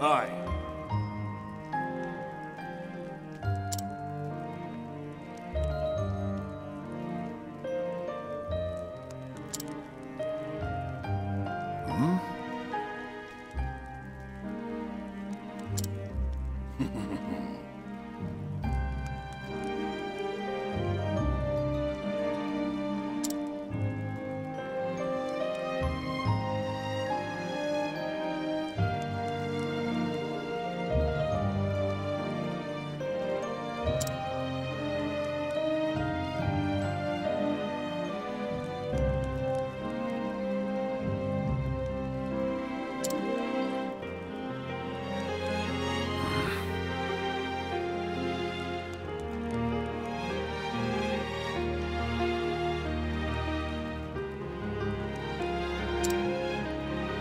Aye.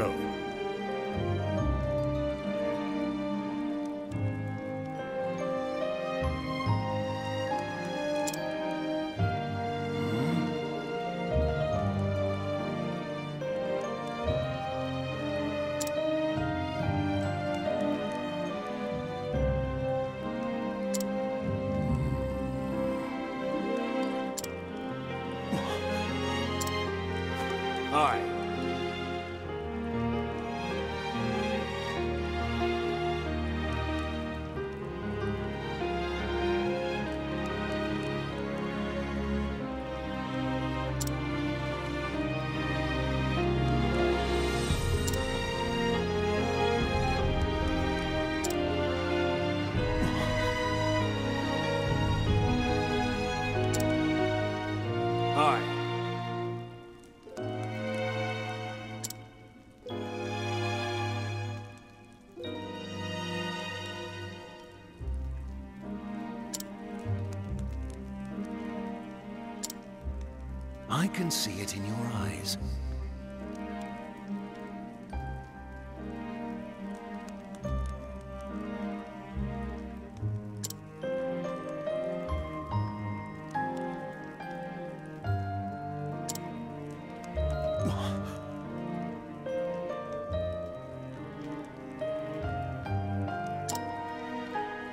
No. Aye. I can see it in your eyes.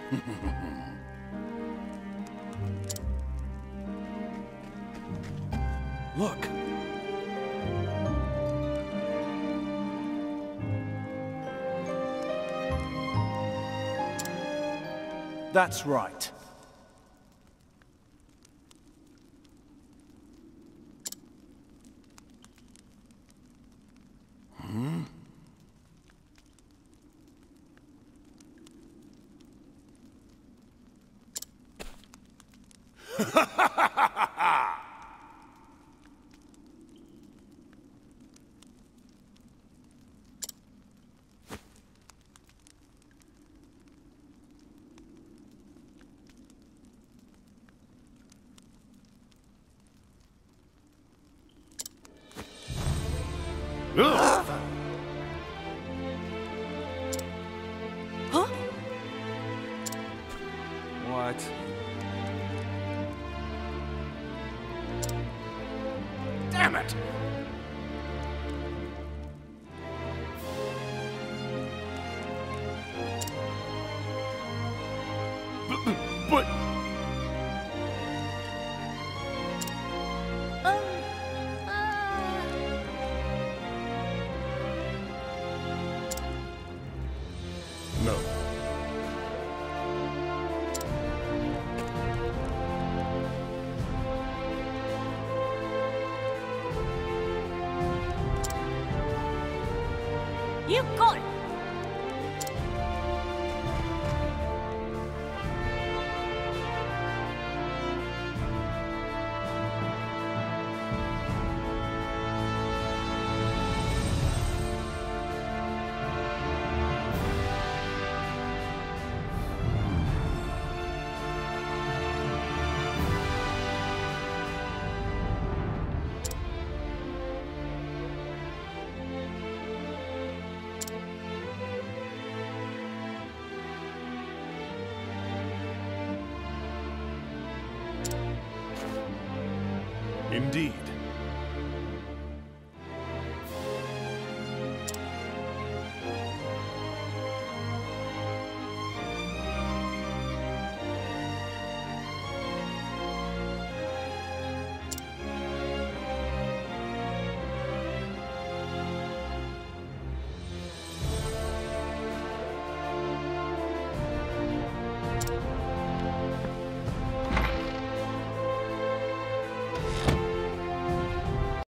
Look. That's right. Huh? What? Damn it! But... No. You got it! Indeed.